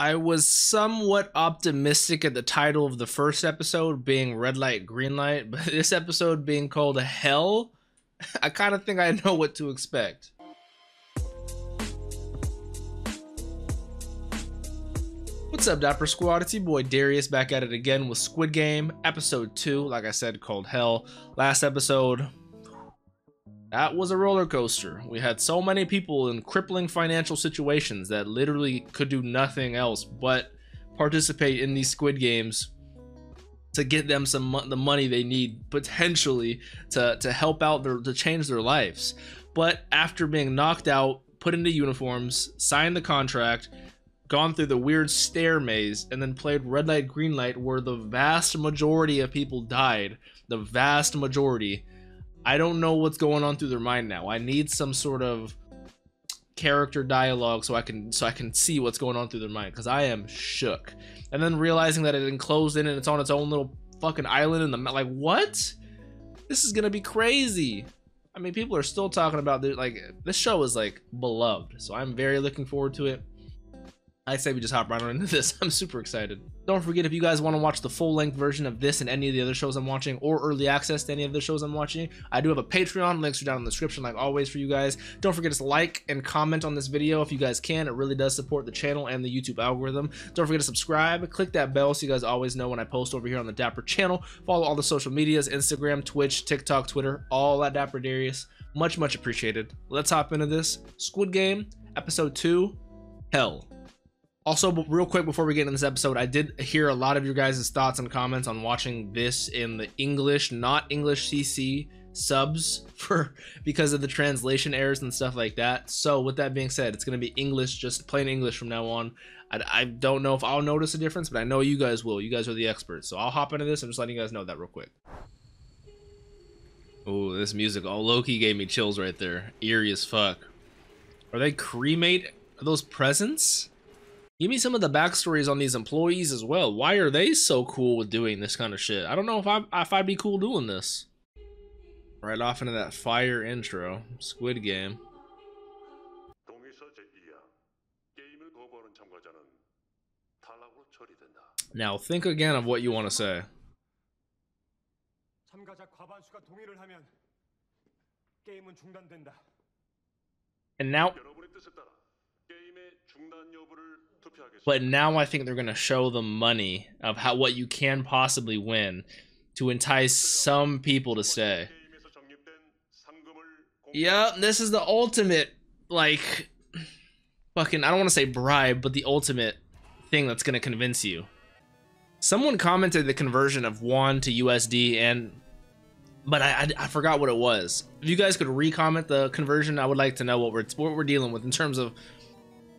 I was somewhat optimistic at the title of the first episode being Red Light, Green Light, but this episode being called Hell, I kind of think I know what to expect. What's up, Dapper Squad? It's your boy Darius back at it again with Squid Game, episode 2, like I said, called Hell. Last episode, that was a roller coaster. We had so many people in crippling financial situations that literally could do nothing else but participate in these Squid Games to get them some mo the money they need potentially to to help out their to change their lives. But after being knocked out, put into uniforms, signed the contract, gone through the weird stair maze, and then played red light, green light, where the vast majority of people died. The vast majority I don't know what's going on through their mind now. I need some sort of character dialogue so I can so I can see what's going on through their mind because I am shook. And then realizing that it enclosed in and it's on its own little fucking island in the like what? This is gonna be crazy. I mean, people are still talking about the like this show is like beloved, so I'm very looking forward to it. I say we just hop right on into this. I'm super excited. Don't forget if you guys want to watch the full length version of this and any of the other shows I'm watching or early access to any of the shows I'm watching, I do have a Patreon. Links are down in the description like always for you guys. Don't forget to like and comment on this video if you guys can. It really does support the channel and the YouTube algorithm. Don't forget to subscribe. Click that bell so you guys always know when I post over here on the Dapper channel. Follow all the social medias, Instagram, Twitch, TikTok, Twitter, all at Dapper Darius. Much, much appreciated. Let's hop into this. Squid Game, Episode 2, Hell. Also, real quick before we get into this episode, I did hear a lot of your guys' thoughts and comments on watching this in the English, not English CC subs for because of the translation errors and stuff like that. So with that being said, it's gonna be English, just plain English from now on. I, I don't know if I'll notice a difference, but I know you guys will. You guys are the experts, so I'll hop into this. I'm just letting you guys know that real quick. Oh, this music, oh Loki gave me chills right there, eerie as fuck. Are they cremate? Are those presents? Give me some of the backstories on these employees as well. Why are they so cool with doing this kind of shit? I don't know if I if I'd be cool doing this. Right off into that fire intro, Squid Game. Now think again of what you want to say. And now but now I think they're gonna show the money of how what you can possibly win to entice some people to stay. Yep, this is the ultimate like fucking I don't want to say bribe, but the ultimate thing that's gonna convince you. Someone commented the conversion of won to USD and but I, I, I forgot what it was. If you guys could re-comment the conversion, I would like to know what we're what we're dealing with in terms of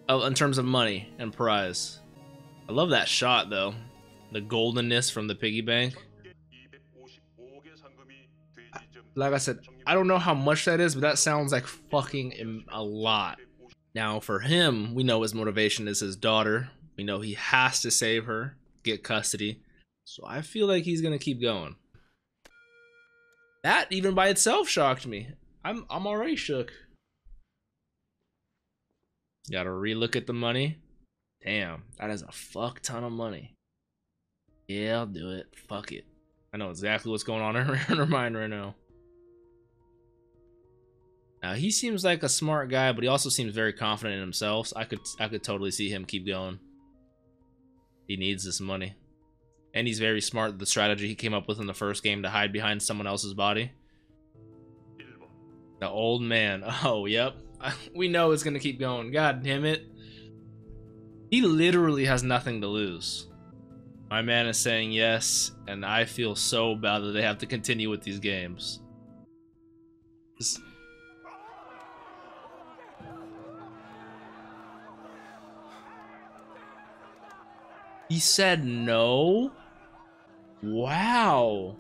Oh, in terms of money and prize. I love that shot though. The goldenness from the piggy bank. Like I said, I don't know how much that is, but that sounds like fucking a lot. Now for him, we know his motivation is his daughter. We know he has to save her, get custody. So I feel like he's gonna keep going. That even by itself shocked me. I'm I'm already shook. Gotta relook at the money. Damn, that is a fuck ton of money. Yeah, I'll do it. Fuck it. I know exactly what's going on in her mind right now. Now he seems like a smart guy, but he also seems very confident in himself. So I could I could totally see him keep going. He needs this money. And he's very smart the strategy he came up with in the first game to hide behind someone else's body. The old man. Oh, yep. we know it's gonna keep going. God damn it. He literally has nothing to lose. My man is saying yes, and I feel so bad that they have to continue with these games. This... He said no? Wow.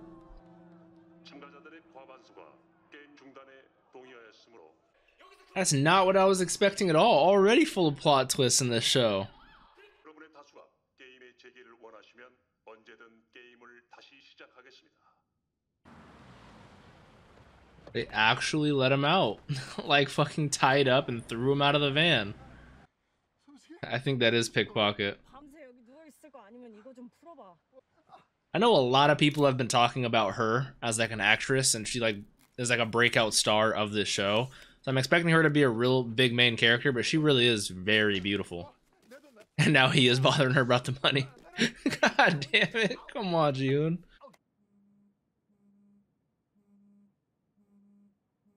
That's not what I was expecting at all. Already full of plot twists in this show. They actually let him out. like fucking tied up and threw him out of the van. I think that is pickpocket. I know a lot of people have been talking about her as like an actress, and she like is like a breakout star of this show. So I'm expecting her to be a real big main character, but she really is very beautiful. And now he is bothering her about the money. God damn it! Come on, June.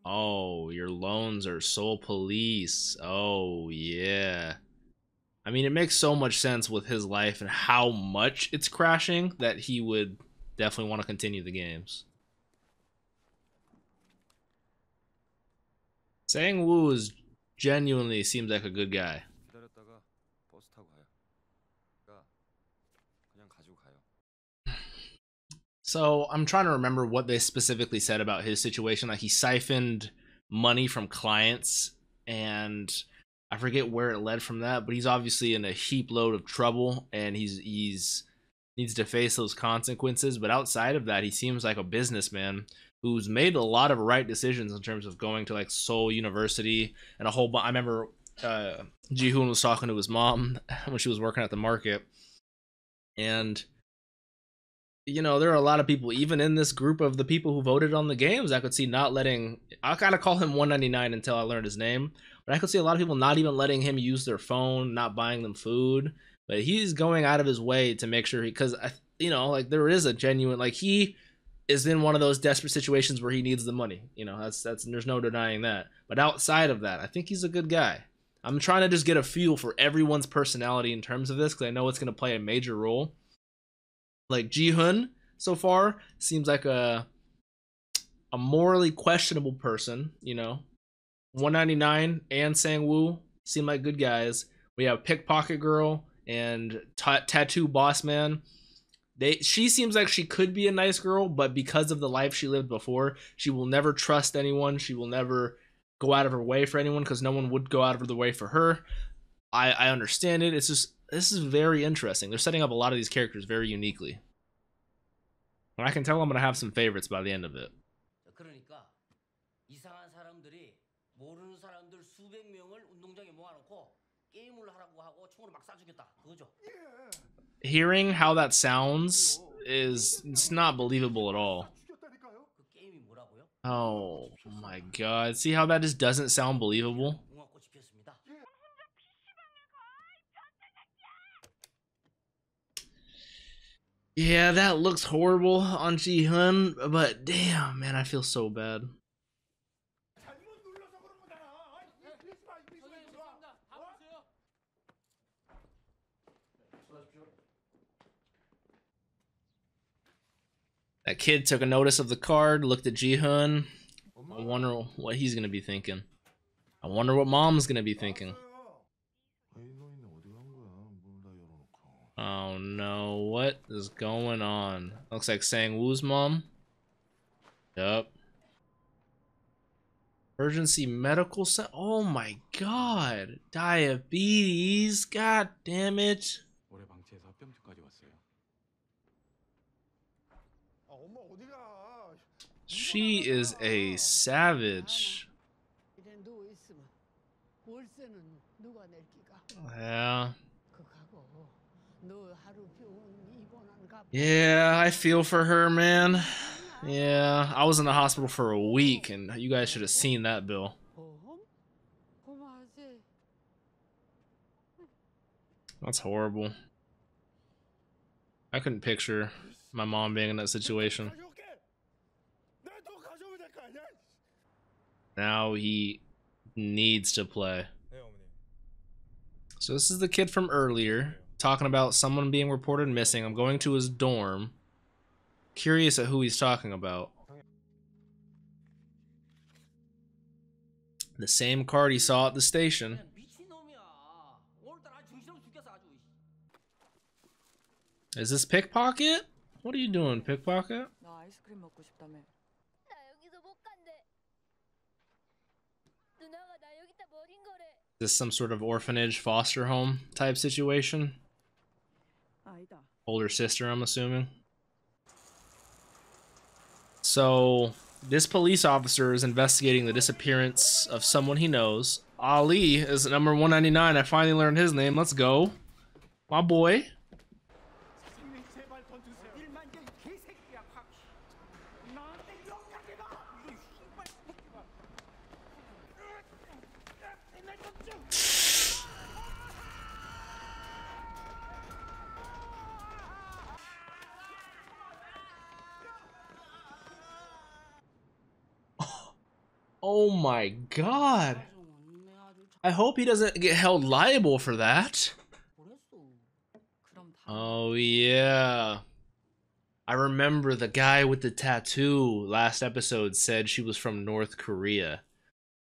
Oh, your loans are Seoul Police. Oh, yeah. I mean, it makes so much sense with his life and how much it's crashing that he would definitely want to continue the games. Sang-woo is genuinely seems like a good guy. So I'm trying to remember what they specifically said about his situation. Like he siphoned money from clients and I forget where it led from that, but he's obviously in a heap load of trouble and he's he's needs to face those consequences. But outside of that, he seems like a businessman who's made a lot of right decisions in terms of going to like Seoul University and a whole bunch. I remember uh, Gi-hun was talking to his mom when she was working at the market, and you know there are a lot of people even in this group of the people who voted on the games. I could see not letting. I kind of call him 199 until I learned his name but I could see a lot of people not even letting him use their phone, not buying them food. But he's going out of his way to make sure he, because you know, like there is a genuine like he is in one of those desperate situations where he needs the money. You know, that's that's there's no denying that. But outside of that, I think he's a good guy. I'm trying to just get a feel for everyone's personality in terms of this because I know it's going to play a major role. Like Gi-hun so far seems like a a morally questionable person, you know, 199 and Sang-woo seem like good guys. We have Pickpocket Girl and t- Tattoo Boss Man. They she seems like she could be a nice girl, but because of the life she lived before, she will never trust anyone. She will never go out of her way for anyone because no one would go out of the way for her. I I understand it. It's just this is very interesting. They're setting up a lot of these characters very uniquely. And I can tell I'm gonna have some favorites by the end of it. Hearing how that sounds is it's not believable at all. Oh my god. See how that just doesn't sound believable? Yeah, that looks horrible on Gi-hun, but damn, man, I feel so bad. Kid took a notice of the card, looked at Gi-hun. I wonder what he's gonna be thinking. I wonder what mom's gonna be thinking. Oh no, what is going on? Looks like Sang-woo's mom. Yep. Emergency medical center. Oh my god. Diabetes. God damn it. She is a savage. Yeah. Yeah, I feel for her, man. Yeah, I was in the hospital for a week, and you guys should have seen that bill. That's horrible. I couldn't picture my mom being in that situation. Now he needs to play. So this is the kid from earlier talking about someone being reported missing. I'm going to his dorm. Curious at who he's talking about. The same card he saw at the station. Is this pickpocket? What are you doing, pickpocket? This some sort of orphanage foster home type situation? Older sister, I'm assuming. So, this police officer is investigating the disappearance of someone he knows. Ali is number 199. I finally learned his name. Let's go. My boy. Oh my god. I hope he doesn't get held liable for that. Oh yeah. I remember the guy with the tattoo last episode said she was from North Korea.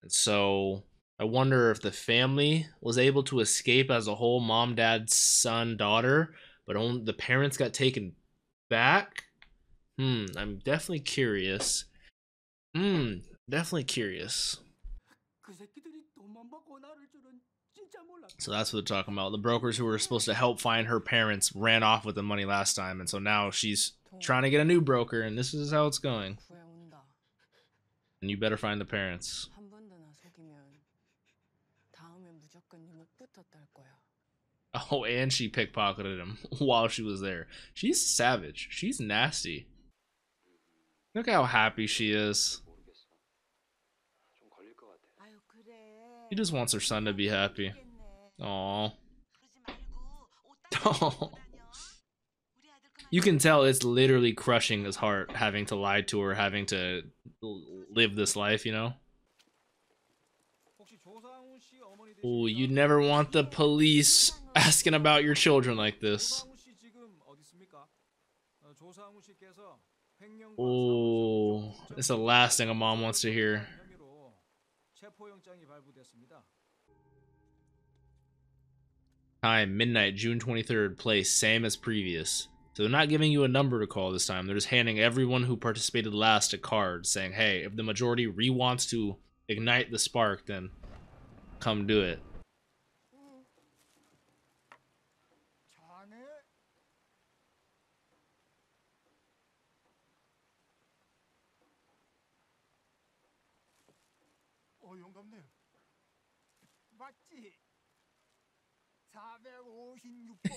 And so I wonder if the family was able to escape as a whole mom, dad, son, daughter, but only the parents got taken back. Hmm, I'm definitely curious. Hmm, definitely curious. So that's what they're talking about. The brokers who were supposed to help find her parents ran off with the money last time, and so now she's trying to get a new broker, and this is how it's going. And you better find the parents. Oh, and she pickpocketed him while she was there. She's savage. She's nasty. Look how happy she is. He just wants her son to be happy. Aww. you can tell it's literally crushing his heart having to lie to her, having to live this life, you know? Oh, you never want the police asking about your children like this. Oh, it's the last thing a mom wants to hear. Time, midnight, June 23rd, place, same as previous. So they're not giving you a number to call this time. They're just handing everyone who participated last a card saying, hey, if the majority re-wants to ignite the spark, then come do it.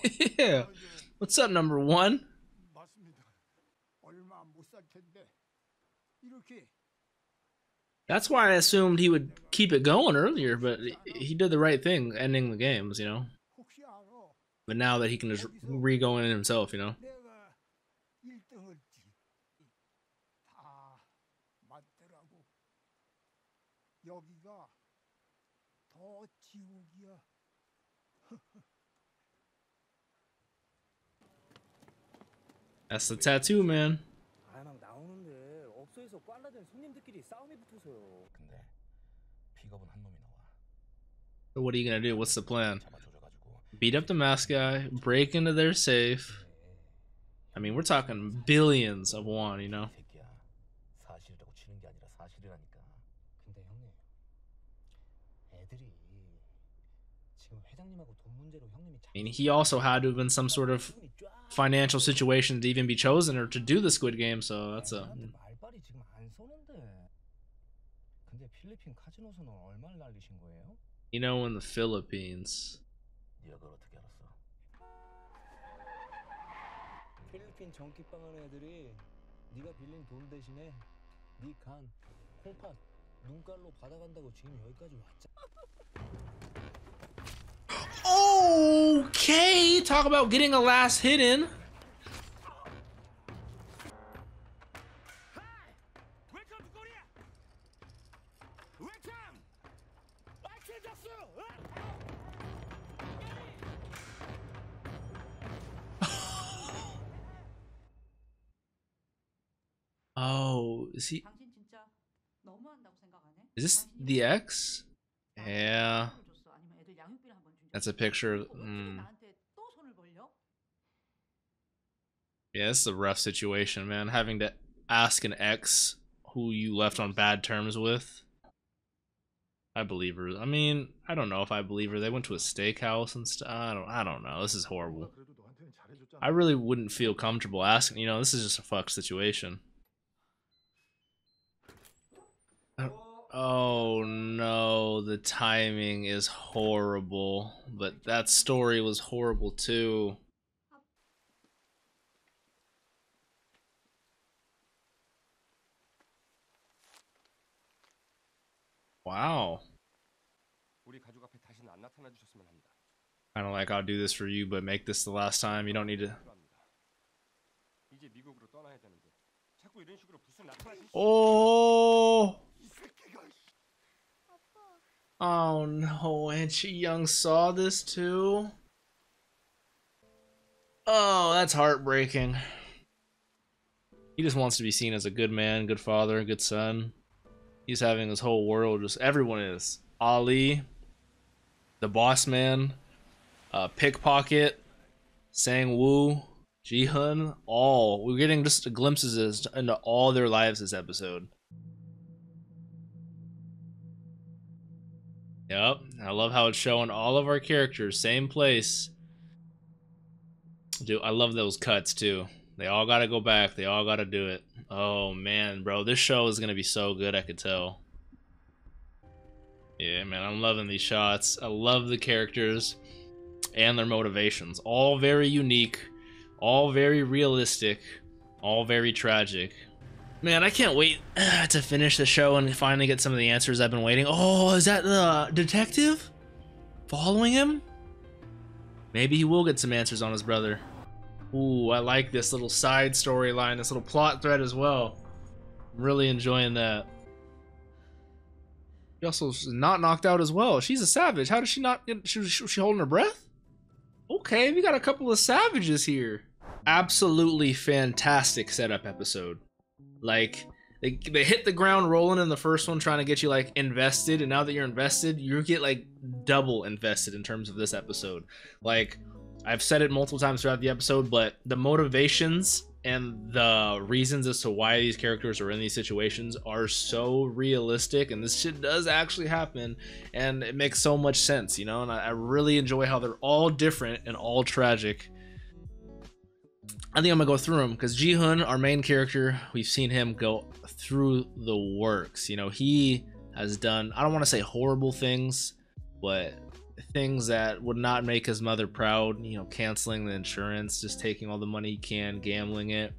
yeah. What's up, number one? That's why I assumed he would keep it going earlier, but he did the right thing, ending the games, you know. But now that he can just re-go in himself, you know. That's the tattoo, man. So what are you gonna do? What's the plan? Beat up the mask guy, break into their safe. I mean, we're talking billions of won, you know? I mean, he also had to have been some sort of financial situation to even be chosen or to do the Squid Game, so that's a. You know, in the Philippines. 필 Okay, talk about getting a last hit in. oh, is he? Is this the X? Yeah. That's a picture. Mm. Yeah, this is a rough situation, man. Having to ask an ex who you left on bad terms with. I believe her. I mean, I don't know if I believe her. They went to a steakhouse and stuff. I don't. I don't know. This is horrible. I really wouldn't feel comfortable asking. You know, this is just a fuck situation. Oh no, the timing is horrible. But that story was horrible too. Wow. Kind of like I'll do this for you, but make this the last time. You don't need to. Oh. Oh no, and Chi Young saw this too. Oh, that's heartbreaking. He just wants to be seen as a good man, good father, good son. He's having his whole world just everyone is. Ali, the boss man, uh, Pickpocket, Sang Woo, Gi-hun, all. We're getting just glimpses into all their lives this episode. Yep, I love how it's showing all of our characters, same place. Dude, I love those cuts too. They all gotta go back. They all gotta do it. Oh man, bro, this show is gonna be so good. I could tell. Yeah, man, I'm loving these shots. I love the characters and their motivations. All very unique, all very realistic, all very tragic. Man, I can't wait to finish the show and finally get some of the answers I've been waiting. Oh, is that the detective? Following him? Maybe he will get some answers on his brother. Ooh, I like this little side storyline, this little plot thread as well. I'm really enjoying that. She also not knocked out as well. She's a savage. How does she not get, she, she, she holding her breath? Okay, we got a couple of savages here. Absolutely fantastic setup episode. Like, they, they hit the ground rolling in the first one trying to get you like invested and now that you're invested you get like double invested in terms of this episode. Like i've said it multiple times throughout the episode but the motivations and the reasons as to why these characters are in these situations are so realistic and this shit does actually happen and it makes so much sense you know? And i, I really enjoy how they're all different and all tragic I think I'm gonna go through them because Gi-hun, our main character, we've seen him go through the works. You know, he has done, I don't want to say horrible things, but things that would not make his mother proud. You know, canceling the insurance, just taking all the money he can, gambling it,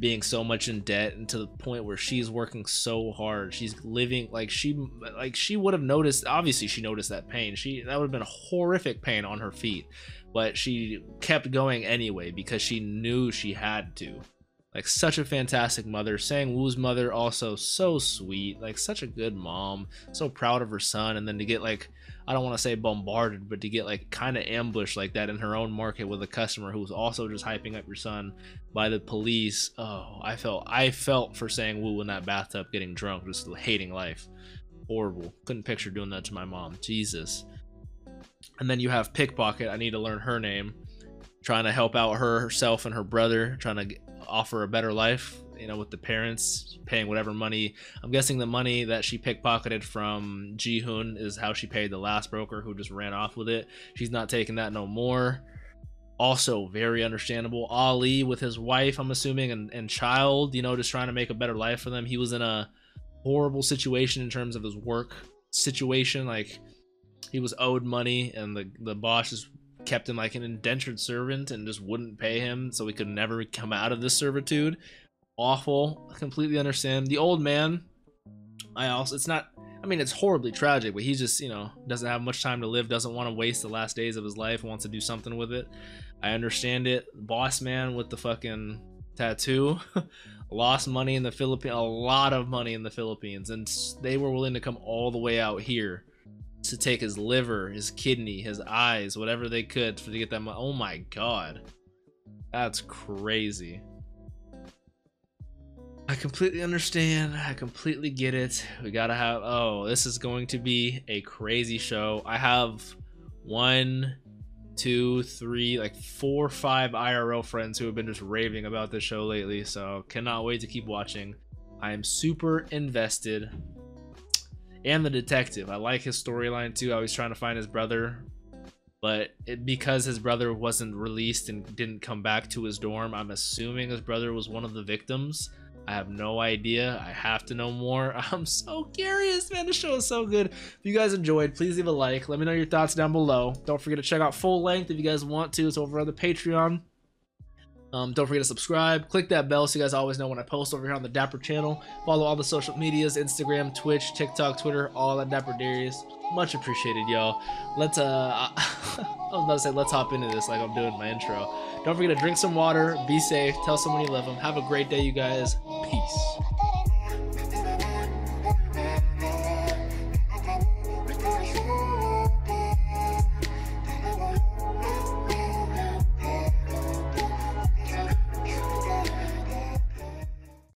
being so much in debt, and to the point where she's working so hard. She's living like she, like she would have noticed. Obviously, she noticed that pain. She that would have been a horrific pain on her feet, but she kept going anyway because she knew she had to like such a fantastic mother. Sang-woo's mother also so sweet, like such a good mom, so proud of her son. And then to get like, I don't want to say bombarded, but to get like kind of ambushed like that in her own market with a customer who was also just hyping up your son by the police. Oh, I felt I felt for Sang-woo in that bathtub getting drunk, just hating life. Horrible. Couldn't picture doing that to my mom. Jesus. And then you have Pickpocket. I need to learn her name trying to help out her herself and her brother, trying to offer a better life, you know, with the parents paying whatever money. I'm guessing the money that she pickpocketed from Gi-hun is how she paid the last broker who just ran off with it. She's not taking that no more. Also, very understandable. Ali with his wife, I'm assuming, and, and child, you know, just trying to make a better life for them. He was in a horrible situation in terms of his work situation. Like, he was owed money, and the, the boss just kept him like an indentured servant and just wouldn't pay him so he could never come out of this servitude. Awful. I completely understand. The old man, I also, it's not, I mean, it's horribly tragic, but he just, you know, doesn't have much time to live, doesn't want to waste the last days of his life, wants to do something with it. I understand it. Boss man with the fucking tattoo lost money in the Philippines, a lot of money in the Philippines, and they were willing to come all the way out here to take his liver, his kidney, his eyes, whatever they could to get that. them. Oh my god. That's crazy. I completely understand. I completely get it. We gotta have. Oh, this is going to be a crazy show. I have one, two, three, like four, five IRL friends who have been just raving about this show lately. So cannot wait to keep watching. I am super invested and the detective. I like his storyline too. I was trying to find his brother, but it, because his brother wasn't released and didn't come back to his dorm, I'm assuming his brother was one of the victims. I have no idea. I have to know more. I'm so curious, man. The show is so good. If you guys enjoyed, please leave a like. Let me know your thoughts down below. Don't forget to check out full length if you guys want to. It's over on the Patreon. Um, don't forget to subscribe. Click that bell so you guys always know when I post over here on the Dapper channel. Follow all the social medias, Instagram, Twitch, TikTok, Twitter, all at Dapper Darius. Much appreciated, y'all. Let's, uh, I was about to say, let's hop into this like I'm doing my intro. Don't forget to drink some water, be safe, tell someone you love them. Have a great day, you guys. Peace.